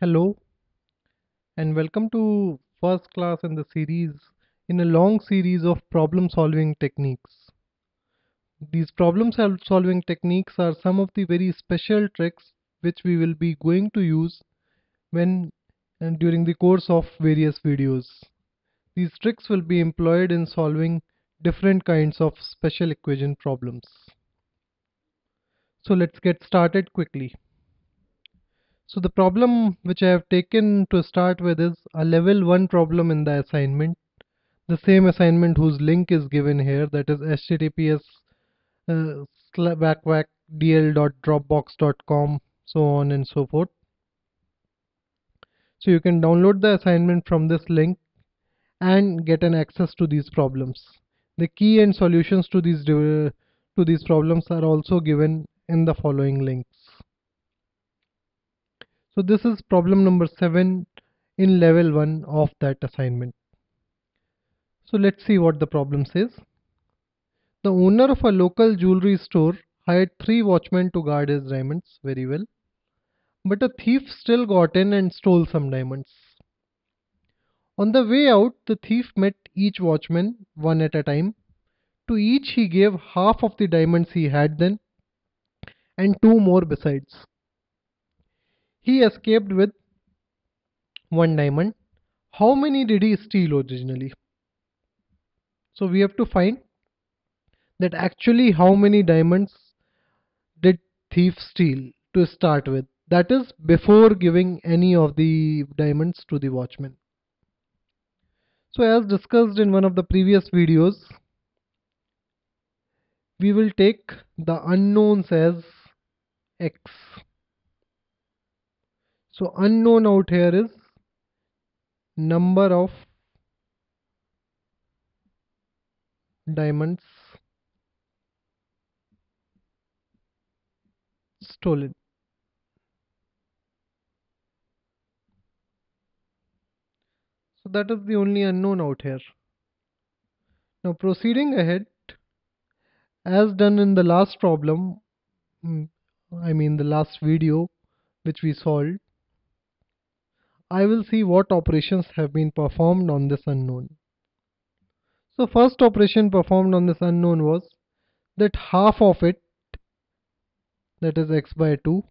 Hello and welcome to first class in the series in a long series of problem solving techniques. These problem solving techniques are some of the very special tricks which we will be going to use when and during the course of various videos. These tricks will be employed in solving different kinds of special equation problems. So let's get started quickly. So the problem which I have taken to start with is a level 1 problem in the assignment. The same assignment whose link is given here that is https uh, dl.dropbox.com so on and so forth. So you can download the assignment from this link and get an access to these problems. The key and solutions to these to these problems are also given in the following links. So this is problem number 7 in level 1 of that assignment. So let's see what the problem says. The owner of a local jewelry store hired three watchmen to guard his diamonds very well. But a thief still got in and stole some diamonds. On the way out, the thief met each watchman one at a time. To each he gave half of the diamonds he had then and two more besides. He escaped with one diamond. How many did he steal originally? So we have to find that actually how many diamonds did thief steal to start with. That is before giving any of the diamonds to the watchman. So as discussed in one of the previous videos, we will take the unknowns as x so unknown out here is number of diamonds stolen. So that is the only unknown out here. Now proceeding ahead, as done in the last problem, mm, I mean the last video which we solved, I will see what operations have been performed on this unknown. So first operation performed on this unknown was that half of it that is x by 2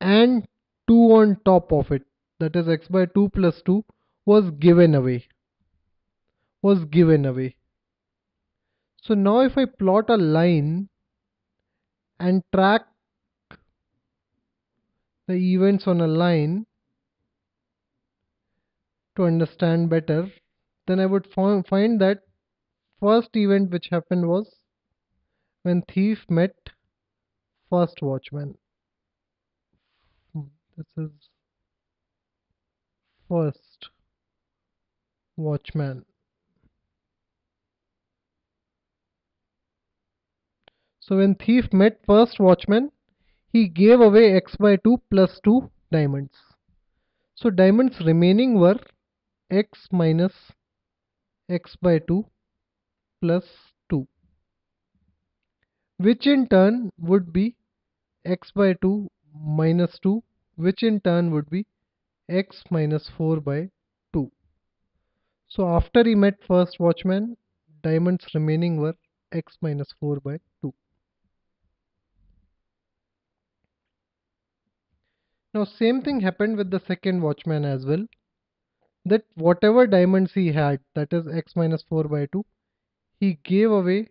and 2 on top of it that is x by 2 plus 2 was given away was given away. So now if I plot a line and track the events on a line to understand better, then I would find that first event which happened was when thief met first watchman. Hmm, this is first watchman. So when thief met first watchman, he gave away x by 2 plus 2 diamonds. So diamonds remaining were x minus x by 2 plus 2 which in turn would be x by 2 minus 2 which in turn would be x minus 4 by 2. So after he met first watchman diamonds remaining were x minus 4 by 2. Now same thing happened with the second watchman as well that whatever diamonds he had that is x minus 4 by 2 he gave away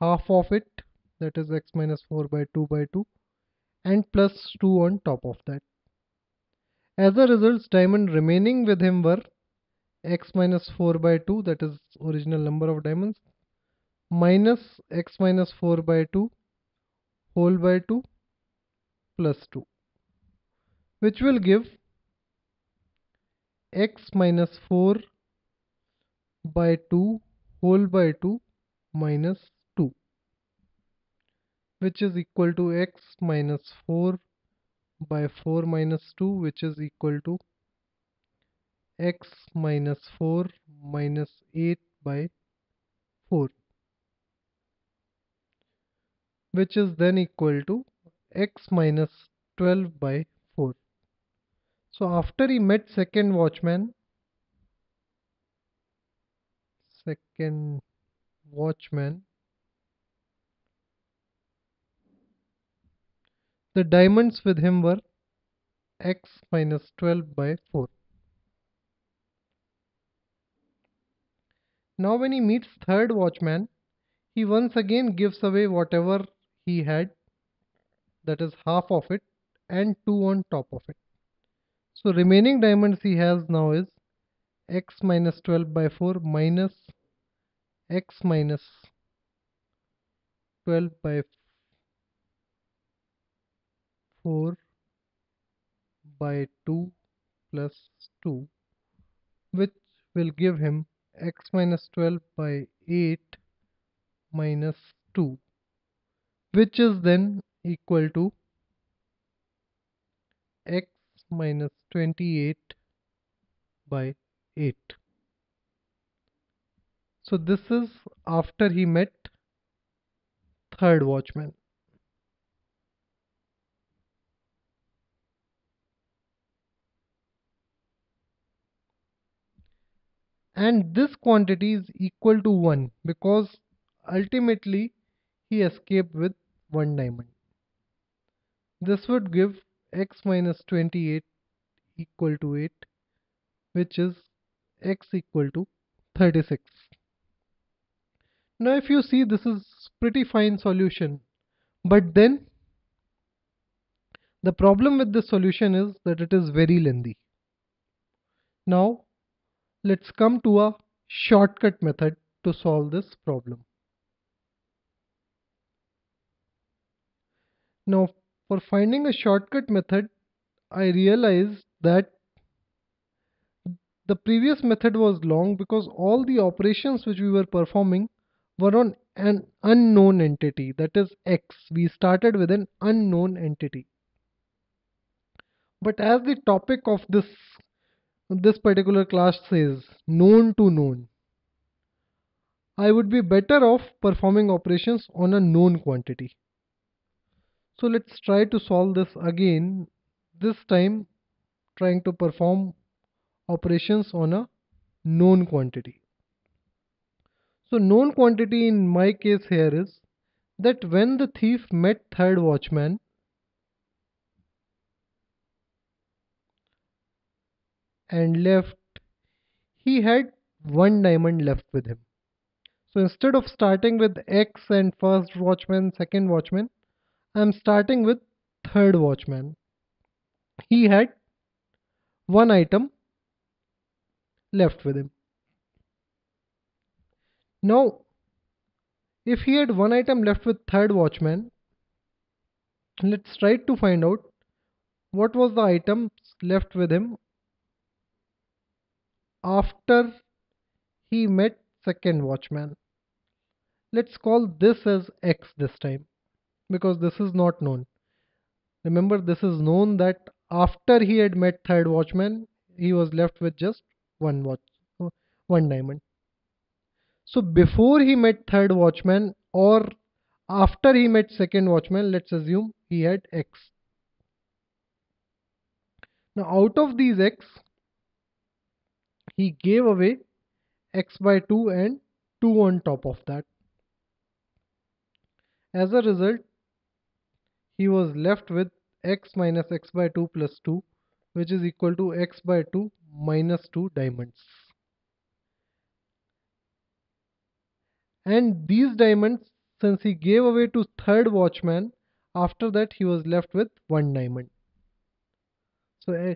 half of it that is x minus 4 by 2 by 2 and plus 2 on top of that. As a result diamond remaining with him were x minus 4 by 2 that is original number of diamonds minus x minus 4 by 2 whole by 2 plus 2 which will give x minus 4 by 2 whole by 2 minus 2 which is equal to x minus 4 by 4 minus 2 which is equal to x minus 4 minus 8 by 4 which is then equal to x minus 12 by 4 So after he met second watchman, second watchman, the diamonds with him were x minus 12 by 4. Now when he meets third watchman, he once again gives away whatever he had, that is half of it, and 2 on top of it. So remaining diamonds he has now is x minus 12 by 4 minus x minus 12 by 4 by 2 plus 2 which will give him x minus 12 by 8 minus 2 which is then equal to x minus 28 by 8 so this is after he met third watchman and this quantity is equal to 1 because ultimately he escaped with 1 diamond. This would give x minus 28 equal to 8 which is x equal to 36. Now if you see this is pretty fine solution but then the problem with this solution is that it is very lengthy. Now let's come to a shortcut method to solve this problem. Now for finding a shortcut method I realized that the previous method was long because all the operations which we were performing were on an unknown entity that is x. We started with an unknown entity. But as the topic of this this particular class says known to known, I would be better off performing operations on a known quantity. So let's try to solve this again, this time trying to perform operations on a known quantity. So known quantity in my case here is that when the thief met third watchman, and left, he had one diamond left with him. So instead of starting with X and first watchman, second watchman, I'm starting with third watchman. He had one item left with him. Now, if he had one item left with third watchman, let's try to find out what was the items left with him after he met second watchman. Let's call this as x this time because this is not known. Remember this is known that after he had met third watchman he was left with just one watch one diamond. So before he met third watchman or after he met second watchman, let's assume he had x. Now out of these x, he gave away x by 2 and 2 on top of that. As a result, he was left with x minus x by 2 plus 2 which is equal to x by 2 minus 2 diamonds. and these diamonds since he gave away to third watchman after that he was left with one diamond so eh,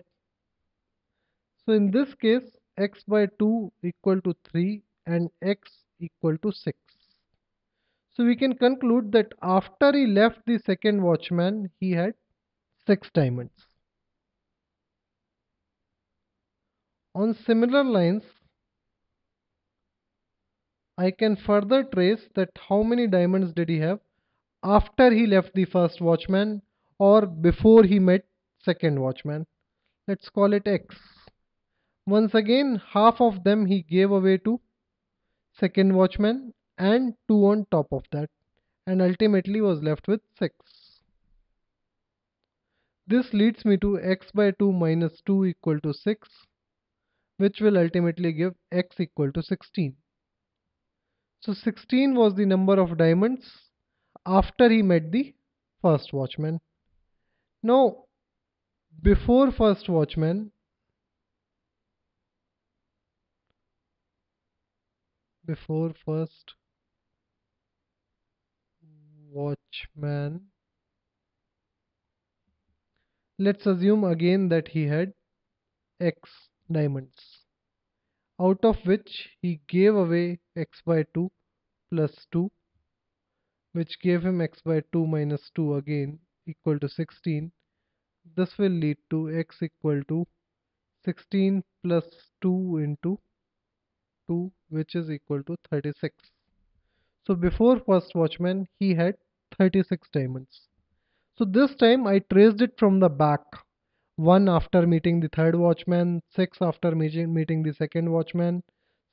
so in this case x by 2 equal to 3 and x equal to 6 so we can conclude that after he left the second watchman he had six diamonds on similar lines I can further trace that how many diamonds did he have after he left the first watchman or before he met second watchman. Let's call it X. Once again, half of them he gave away to second watchman and 2 on top of that and ultimately was left with 6. This leads me to x by 2 minus 2 equal to 6 which will ultimately give x equal to 16. So 16 was the number of diamonds after he met the first watchman. Now before first watchman before first watchman. Let's assume again that he had x diamonds out of which he gave away x by 2 plus 2 which gave him x by 2 minus 2 again equal to 16 this will lead to x equal to 16 plus 2 into 2 which is equal to 36 so before first watchman he had 36 diamonds. So this time I traced it from the back. 1 after meeting the third watchman 6 after meeting, meeting the second watchman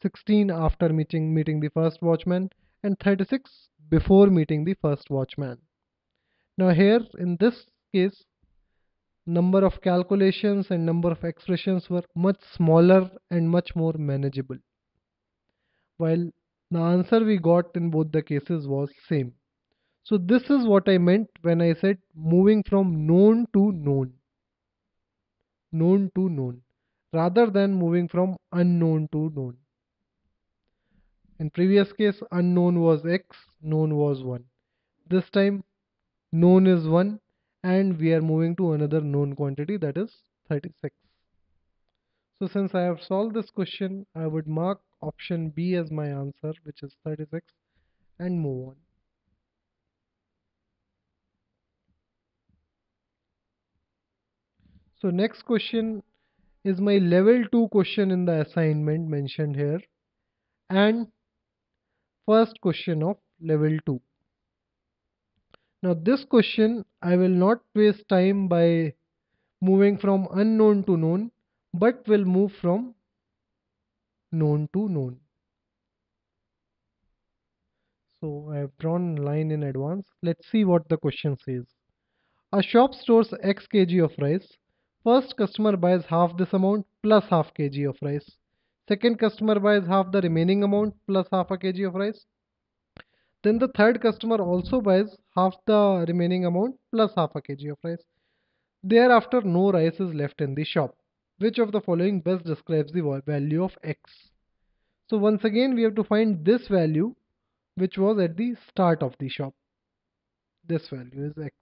16 after meeting, meeting the first watchman and 36 before meeting the first watchman. Now here in this case number of calculations and number of expressions were much smaller and much more manageable. While the answer we got in both the cases was same. So this is what I meant when I said moving from known to known. Known to known rather than moving from unknown to known. In previous case unknown was x, known was 1. This time known is 1 and we are moving to another known quantity that is 36. So since I have solved this question, I would mark option B as my answer, which is 36, and move on. So next question is my level 2 question in the assignment mentioned here and first question of level 2. Now this question I will not waste time by moving from unknown to known but will move from known to known. So I have drawn line in advance. Let's see what the question says. A shop stores X kg of rice. First customer buys half this amount plus half kg of rice. Second customer buys half the remaining amount plus half a kg of rice. Then the third customer also buys half the remaining amount plus half a kg of rice. Thereafter no rice is left in the shop. Which of the following best describes the value of x? So once again we have to find this value which was at the start of the shop. This value is x.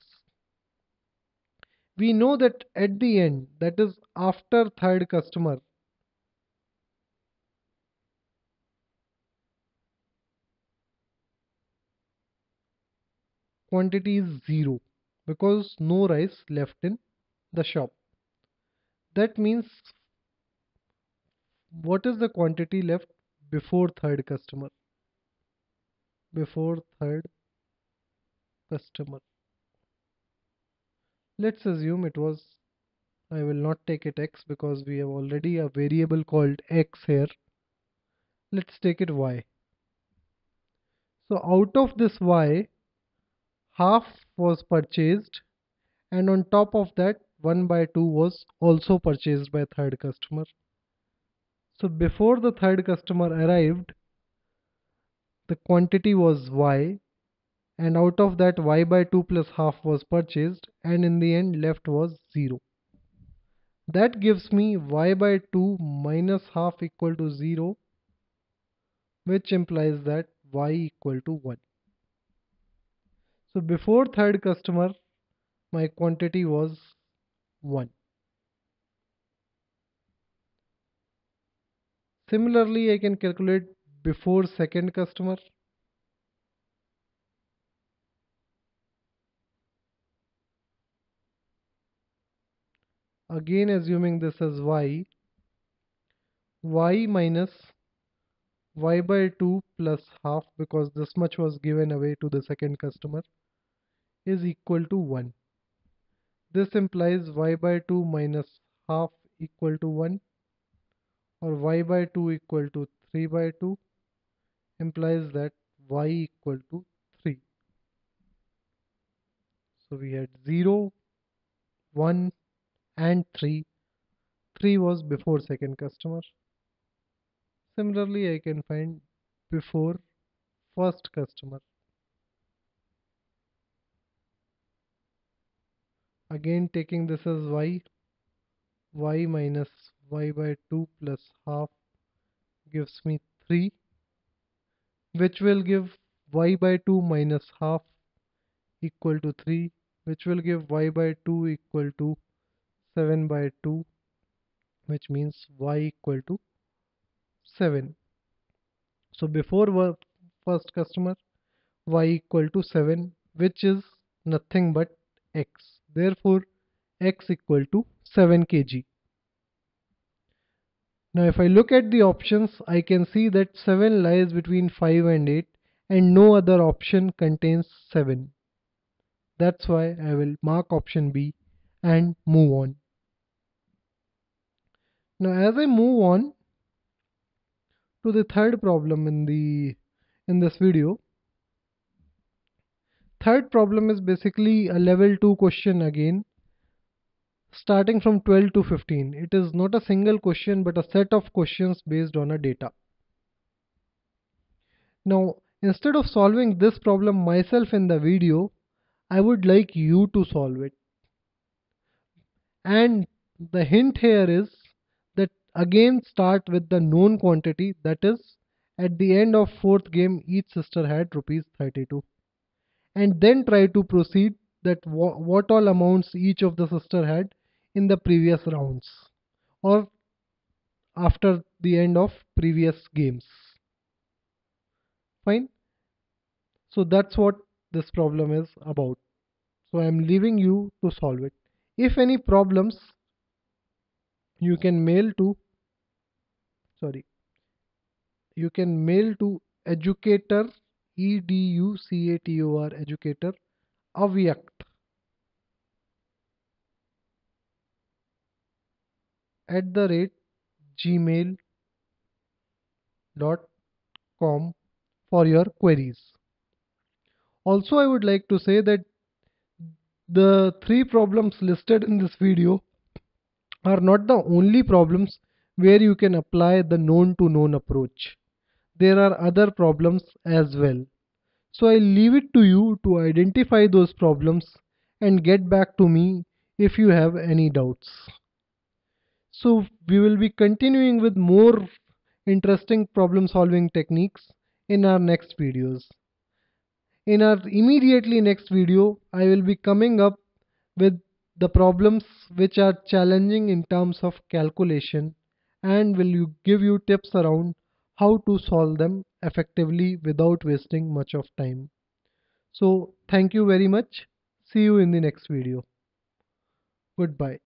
We know that at the end that is after third customer quantity is 0 because no rice left in the shop that means what is the quantity left before third customer? Before third customer. Let's assume it was I will not take it x because we have already a variable called x here. Let's take it y. So out of this y half was purchased and on top of that 1 by 2 was also purchased by third customer. So before the third customer arrived, the quantity was y and out of that y by 2 plus half was purchased and in the end left was 0. That gives me y by 2 minus half equal to 0 which implies that y equal to 1. So before third customer my quantity was 1. Similarly, I can calculate before second customer. Again assuming this as y, y minus y by 2 plus half because this much was given away to the second customer is equal to 1. This implies y by 2 minus half equal to 1 or y by 2 equal to 3 by 2 implies that y equal to 3. So we had 0, 1 and 3 3 was before second customer. Similarly I can find before first customer again taking this as y y minus y by 2 plus half gives me 3 which will give y by 2 minus half equal to 3 which will give y by 2 equal to 7 by 2 which means y equal to 7 so before first customer y equal to 7 which is nothing but x therefore x equal to 7 kg. Now if I look at the options I can see that 7 lies between 5 and 8 and no other option contains 7 that's why I will mark option B and move on. Now as I move on to the third problem in the in this video third problem is basically a level 2 question again starting from 12 to 15 it is not a single question but a set of questions based on a data. Now instead of solving this problem myself in the video I would like you to solve it. And the hint here is that again start with the known quantity that is at the end of fourth game each sister had rupees 32 and then try to proceed that what all amounts each of the sister had in the previous rounds or after the end of previous games. Fine? So that's what this problem is about. So I'm leaving you to solve it. If any problems you can mail to sorry you can mail to educator e d u c a t o r educator avyakt at the rate gmail.com for your queries. Also, I would like to say that the three problems listed in this video are not the only problems where you can apply the known to known approach. There are other problems as well. So I leave it to you to identify those problems and get back to me if you have any doubts. So we will be continuing with more interesting problem solving techniques in our next videos. In our immediately next video, I will be coming up with the problems which are challenging in terms of calculation and will give you tips around how to solve them effectively without wasting much of time. So thank you very much. See you in the next video. Goodbye.